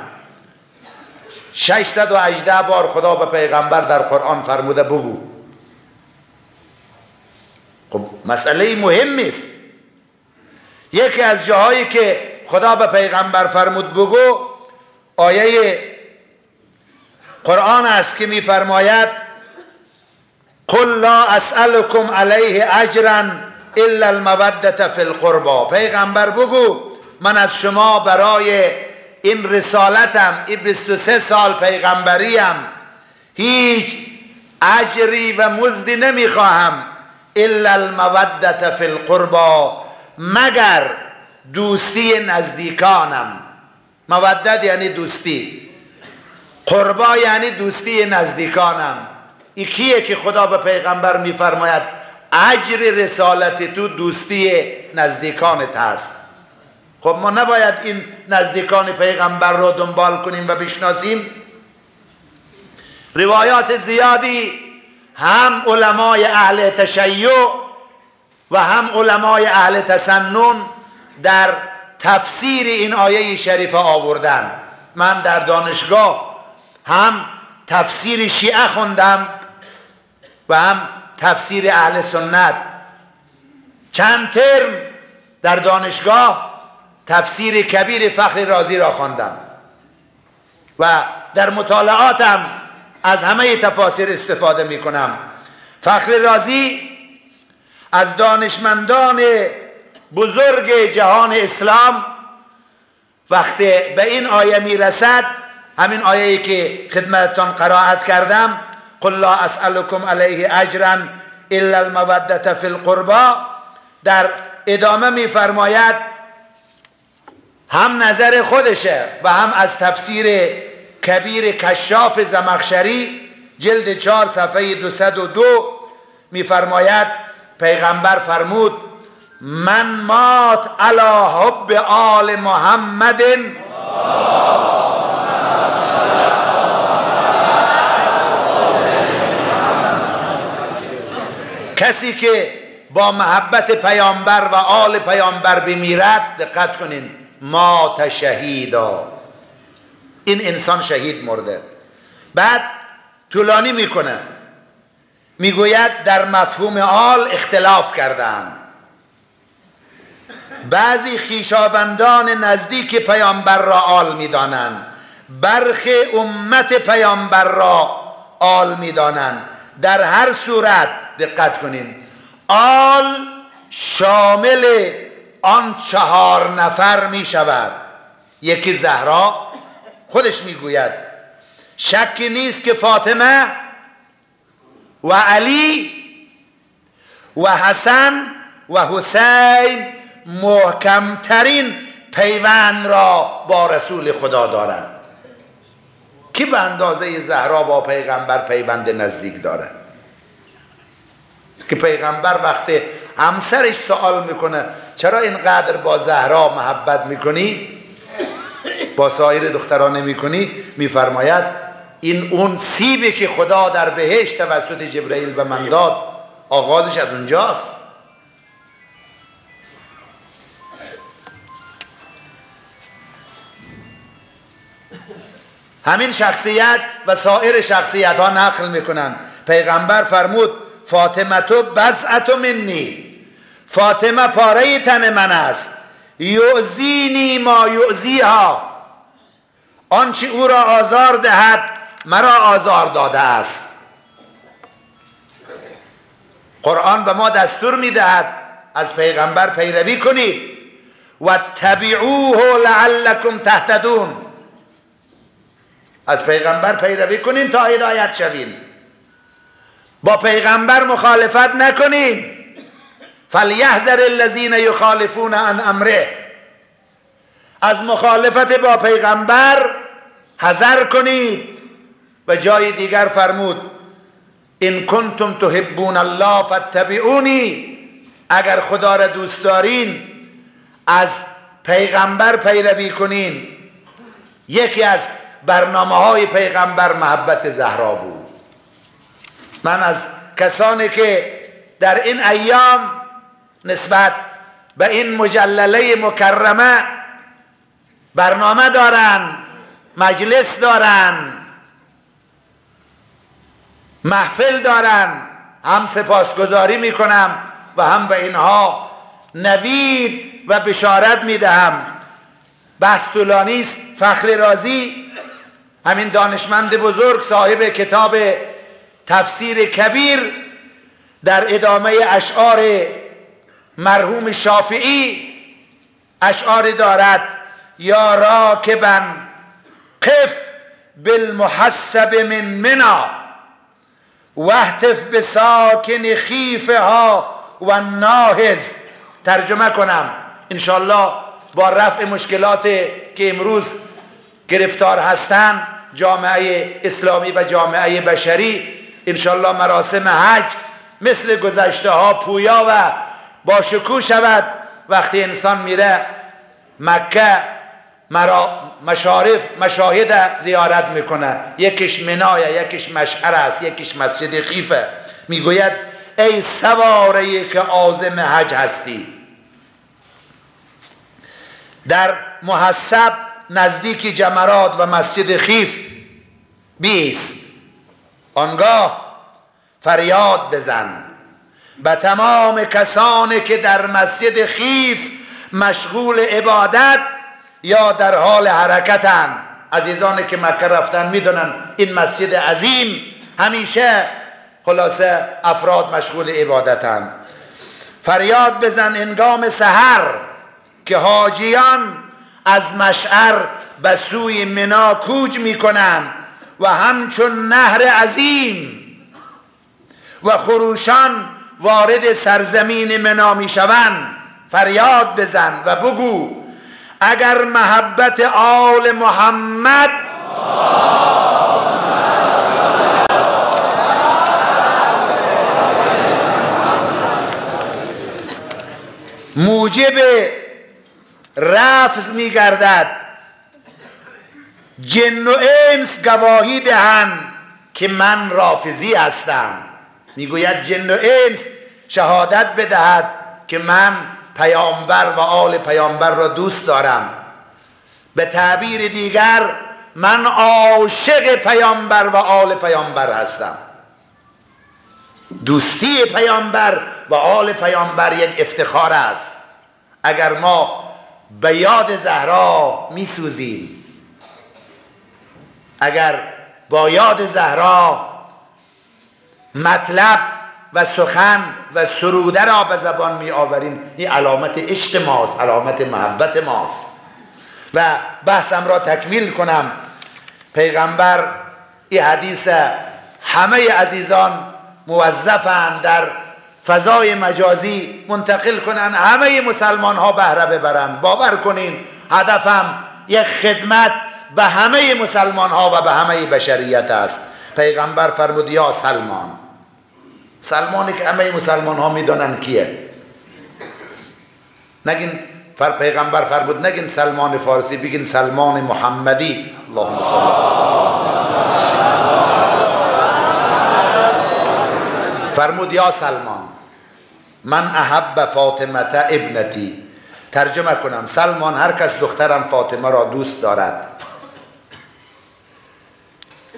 618 بار خدا به پیغمبر در قرآن فرموده بگو. خب مسئله مهم است. یکی از جاهایی که خدا به پیغمبر فرمود بگو آیه قرآن است که میفرماید قل لا اسألكم علیه اجرا الا المودت فی القربا پیغمبر بگو من از شما برای این رسالتم این 23 سال پیغمبریم هیچ اجری و مزدی نمی‌خواهم الا المودت فی القربا مگر دوستی نزدیکانم؟ مودت یعنی دوستی. قربا یعنی دوستی نزدیکانم. این کیه که خدا به پیغمبر میفرماید اجر رسالت تو دوستی نزدیکانت هست. خب ما نباید این نزدیکان پیغمبر رو دنبال کنیم و بشناسیم؟ روایات زیادی هم علمای اهل تشیع و هم علمای اهل تسنن در تفسیر این آیه شریفه آوردن. من در دانشگاه هم تفسیر شیعه خوندم و هم تفسیر اهل سنت. چند ترم در دانشگاه تفسیر کبیر فخر رازی را خواندم و در مطالعاتم از همه تفاسیر استفاده می کنم فخر رازی از دانشمندان بزرگ جهان اسلام وقتی به این آیه می رسد همین آیه که خدمتتان قرائت کردم قل لا اسألكم علیه اجرا الا المودت فی القربا در ادامه میفرماید هم نظر خودشه و هم از تفسیر کبیر کشاف زمخشری جلد چهار صفحه 202 میفرماید پیغمبر فرمود من مات علی حب آل محمد. کسی که با محبت پیامبر و آل پیامبر بمیرد دقت کنین ما شهیدا. این انسان شهید مرده. بعد طولانی می‌کنه. می‌گوید در مفهوم آل اختلاف کردن بعضی خیشاوندان نزدیک پیامبر را آل می‌دانند. برخ امت پیامبر را آل می‌دانند. در هر صورت دقت کنین. آل شامل آن چهار نفر می شود یکی زهرا خودش می‌گوید. شکی نیست که فاطمه و علی و حسن و حسین محکمترین پیوند را با رسول خدا دارند. کی به اندازه زهرا با پیغمبر پیوند نزدیک داره؟ که پیغمبر وقتی همسرش سوال می‌کنه چرا اینقدر با زهرا محبت می‌کنی؟ با سایر دختران نمی‌کنی؟ میفرماید این اون سیبی که خدا در بهشت توسط جبرئیل به من داد آغازش از اونجاست. همین شخصیت و سایر شخصیت ها نقل می‌کنن. پیغمبر فرمود فاطمه تو بزعت منی. فاطمه پاره تن من است. یعزینی ما یعزیها آنچه او را آزار دهد مرا آزار داده است. قرآن به ما دستور می‌دهد از پیغمبر پیروی کنید. و تبعوه لعلکم تهتدون. از پیغمبر پیروی کنین تا هدایت شوین. با پیغمبر مخالفت نکنین. فلیحذر الذین یخالفون عن امره. از مخالفت با پیغمبر حذر کنید. و جای دیگر فرمود ان کنتم تحبون الله فاتبعونی. اگر خدا را دوست دارین از پیغمبر پیروی کنین. یکی از برنامه های پیغمبر محبت زهرا بود. من از کسانی که در این ایام نسبت به این مجلله مکرمه برنامه دارن مجلس دارن محفل دارن هم سپاسگزاری می‌کنم و هم به اینها نوید و بشارت می‌دهم. است فخر رازی همین دانشمند بزرگ صاحب کتاب تفسیر کبیر در ادامه اشعار مرحوم شافعی اشعار دارد. یا راکبا قف بالمحسب من منا وحتف بساکن خیفها و ناهز. ترجمه کنم. انشالله با رفع مشکلات که امروز گرفتار هستند جامعه اسلامی و جامعه بشری انشالله مراسم حج مثل گذشته ها پویا و با شکوه شود. وقتی انسان میره مکه مرا مشارف مشاهد زیارت می‌کنه. یکیش منایه یکیش مشعر است یکیش مسجد خیفه. می‌گوید ای سواره که آزم حج هستی. در محسب نزدیک جمرات و مسجد خیف بیست. آنگاه فریاد بزن. به تمام کسانی که در مسجد خیف مشغول عبادت یا در حال حرکتن. عزیزانی که مکه رفتن می‌دونن این مسجد عظیم همیشه خلاصه افراد مشغول عبادتن. فریاد بزن انگام سحر که حاجیان از مشعر به سوی منا کوج می‌کنن و همچون نهر عظیم و خروشان وارد سرزمین منا می‌شوند. فریاد بزن و بگو اگر محبت آل محمد موجب رفض میگردد. جن و انس گواهی دهند که من رافضی هستم. می‌گوید جن و انس شهادت بدهد که من پیامبر و آل پیامبر را دوست دارم. به تعبیر دیگر من عاشق پیامبر و آل پیامبر هستم. دوستی پیامبر و آل پیامبر یک افتخار است. اگر ما به یاد زهرا میسوزیم اگر با یاد زهرا مطلب و سخن و سروده را به زبان می آوریم این علامت عشق ماست علامت محبت ماست. و بحثم را تکمیل کنم. پیغمبر این حدیث همه عزیزان موظفند در فضای مجازی منتقل کنن همه مسلمان ها بهره ببرند. باور کنین هدفم یک خدمت به همه مسلمان ها و به همه بشریت است. پیغمبر فرمود یا سلمان سلمانی که همه مسلمان ها می‌دانن کیه. نگین فر پیغمبر فرمود نگین سلمان فارسی بگین سلمان محمدی. اللهم صل فرمود یا سلمان من احب فاطمه ابنتی. ترجمه کنم سلمان هر کس دخترم فاطمه را دوست دارد.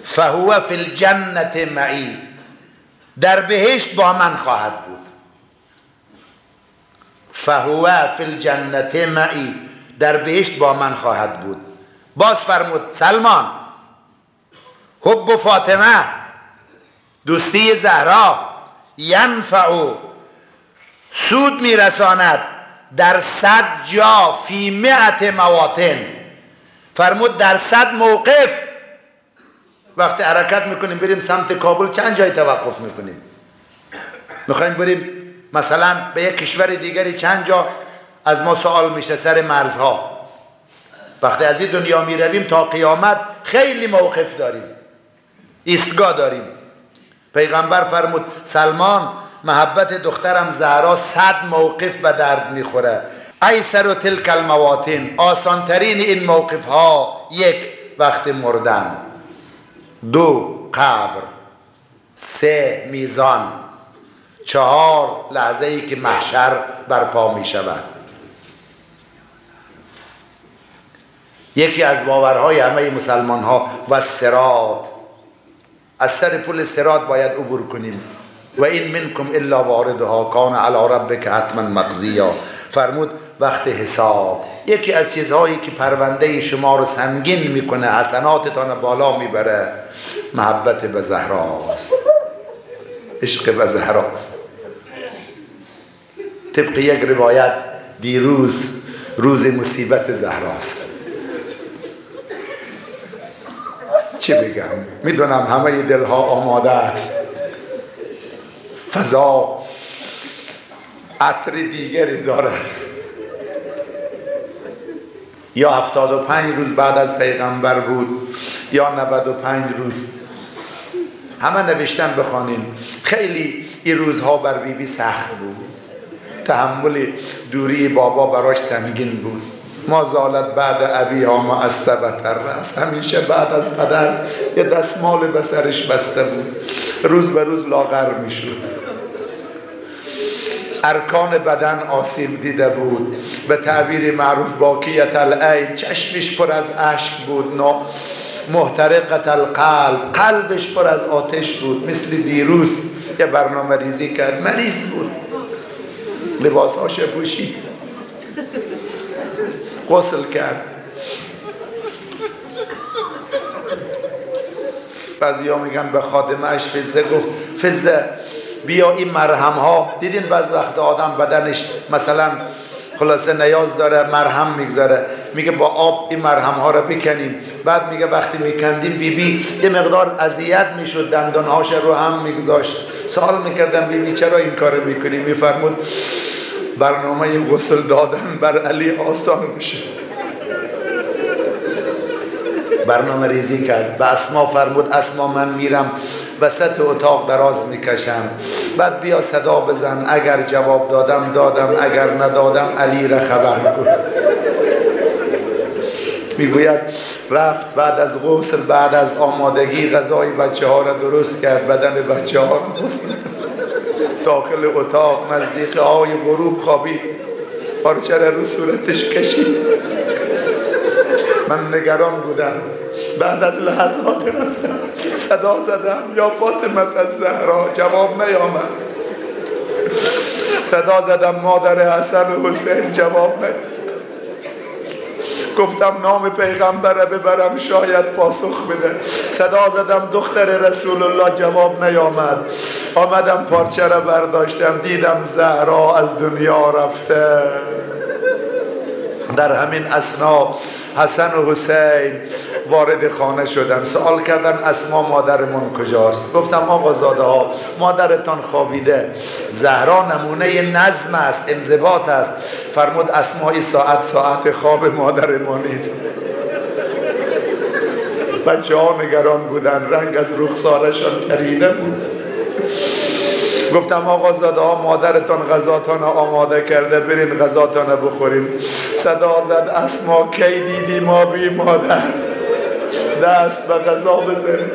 فهو فی الجنت معی. در بهشت با من خواهد بود. فهو فی الجنت معی در بهشت با من خواهد بود. باز فرمود سلمان حب فاطمه دوستی زهرا ینفع سود میرساند در صد جا فی مئت مواطن. فرمود در صد موقف وقتی حرکت می‌کنیم بریم سمت کابل چند جای توقف می‌کنیم؟ می‌خوایم بریم مثلا به یک کشور دیگری چند جا از ما سوال میشه سر مرزها. وقتی از این دنیا می‌رویم تا قیامت خیلی موقف داریم. ایستگاه داریم. پیغمبر فرمود سلمان محبت دخترم زهرا صد موقف به درد می‌خوره. ایسر و تلک المواطن آسانترین این موقف ها یک وقت مردن. دو قبر سه میزان چهار لحظه ای که محشر برپا می شود یکی از باورهای همه مسلمان ها و سرات. از سر پل سرات باید عبور کنیم. و این منکم الا واردها کان علی ربک حتما مقضیا. فرمود وقت حساب. یکی از چیزهایی که پرونده شما رو سنگین می‌کنه حسناتتان بالا می‌بره. محبت به زهراست عشق به زهراست طبق یک روایت دیروز روز مصیبت زهراست چه بگم؟ می‌دونم همه دلها آماده است. فضا عطر دیگری دارد. یا هفتاد و پنج روز بعد از پیغمبر بود یا نود و پنج روز. همه نوشتن بخوانیم خیلی این روزها بر بیبی بی سخت بود. تحمل دوری بابا براش سنگین بود. ما زالت بعد ابی ها معصبت رس همیشه بعد از پدر یه دستمال به سرش بسته بود. روز به روز لاغر می شد ارکان بدن آسیب دیده بود. به تعبیر معروف باکیت العین چشمش پر از اشک بود. نو محترقت القلب. قلبش پر از آتش بود مثل دیروز یه برنامه ریزی کرد. مریض بود. لباس هاش پوشید. غسل کرد. بعضی ها میگن به خادمش فزه گفت فزه بیا این مرهم ها دیدین بعض وقت آدم بدنش مثلا خلاصه نیاز داره مرهم می‌گذاره. میگه با آب این مرهم ها رو بکنیم. بعد میگه وقتی میکندیم بیبی بی یه مقدار اذیت می‌شد دندان هاش رو هم میگذاشت. سوال می‌کردم بیبی بی چرا این کار می‌کنی؟ میفرمود برنامه غسل دادن بر علی آسان میشه. برنامه ریزی کرد. به اسما فرمود اسما من میرم وسط اتاق دراز می‌کشم. بعد بیا صدا بزن اگر جواب دادم دادم اگر ندادم علی را خبر کن. می‌گوید رفت بعد از غسل بعد از آمادگی غذای بچه ها را درست کرد بدن بچه ها را داخل اتاق نزدیک های غروب خوابید. پارچه رو صورتش کشید؟ من نگران بودم. بعد از لحظات رفتم صدا زدم یا فاطمت از زهرا؟ جواب نیامد. صدا زدم مادر حسن حسین جواب نیامد. گفتم نام پیغمبر ببرم شاید پاسخ بده. صدا زدم دختر رسول الله جواب نیامد. آمدم پارچه را برداشتم دیدم زهرا از دنیا رفته. در همین اسنا حسن و حسین وارد خانه شدن. سوال کردن اسما مادرمون کجاست؟ گفتم آقا زاده ها مادرتان خوابیده. زهرا نمونه نظم است انضباط است. فرمود اسمای ساعت ساعت خواب مادر ما نیست بچه ها نگران بودن رنگ از رخسارشان پریده بود. گفتم آقا زاده ها مادرتان غذاتان آماده کرده برین غذاتان بخوریم. صدا زد اسما کی دیدی ما بی مادر؟ دست به غذا بزنیم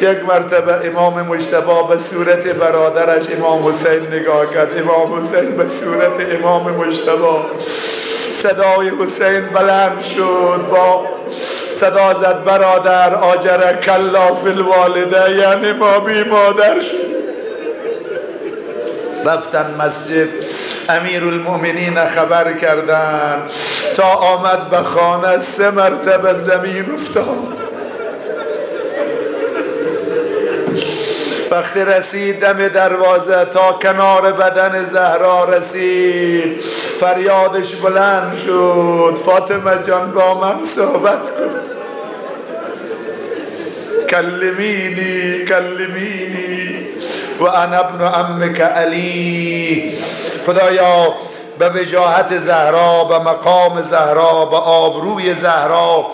یک مرتبه امام مجتبا به صورت برادرش امام حسین نگاه کرد. امام حسین به صورت امام مجتبا صدای حسین بلند شد با صدا زد برادر آجر کلا فی الوالده یعنی ما بی مادر شد. رفتن مسجد. امیر المؤمنین خبر کردن. تا آمد به خانه سه مرتبه زمین افتاد. وقتی رسید دم دروازه تا کنار بدن زهرا رسید. فریادش بلند شد. فاطمه جان با من صحبت کن. کلمینی کلمینی. و انا ابن امک علی. خدایا به وجاهت زهرا به مقام زهرا به آبروی زهرا.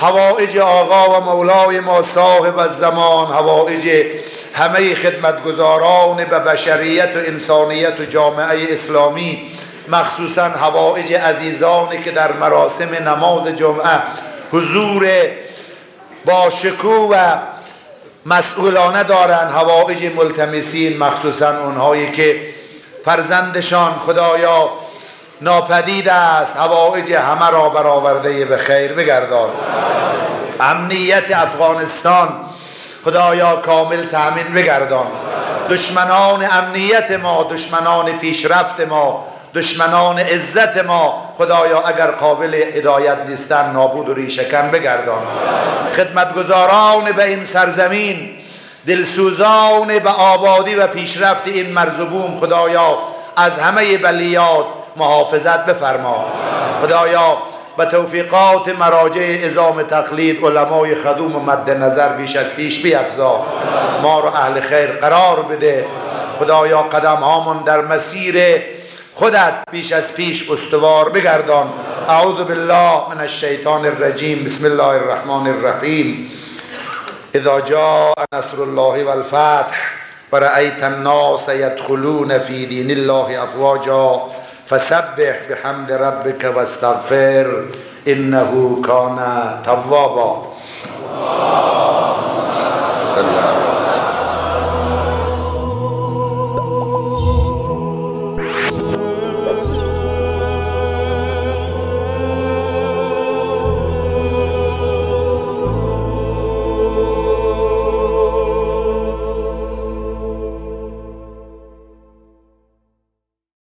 هوایج آقا و مولای ما صاحب الزمان هوایج همه خدمتگزاران به بشریت و انسانیت و جامعه اسلامی مخصوصا هوایج عزیزانی که در مراسم نماز جمعه حضور با شکوه و مسئولانه دارن هوایج ملتمسین مخصوصا اونهایی که فرزندشان خدایا ناپدید است هوایج همه را برآورده به خیر بگردان. امنیت افغانستان خدایا کامل تأمین بگردان. دشمنان امنیت ما دشمنان پیشرفت ما دشمنان عزت ما خدایا اگر قابل هدایت نیستن نابود و ریشکن بگردان. خدمتگزاران به این سرزمین دلسوزان به آبادی و پیشرفت این مرزبوم خدایا از همه بلیات محافظت بفرما. خدایا و توفیقات مراجع ازام تقلید علمای خدوم و مد نظر بیش از پیش بیافزا ما رو اهل خیر قرار بده. خدایا قدم هامون در مسیر خودت بیش از پیش استوار بگردان. اعوذ بالله من الشیطان الرجیم. بسم الله الرحمن الرحیم. اذا جاء نصر الله والفتح ورأيت الناس يدخلون في دين الله افواجا فسبح بحمد ربك واستغفر انه كان توابا.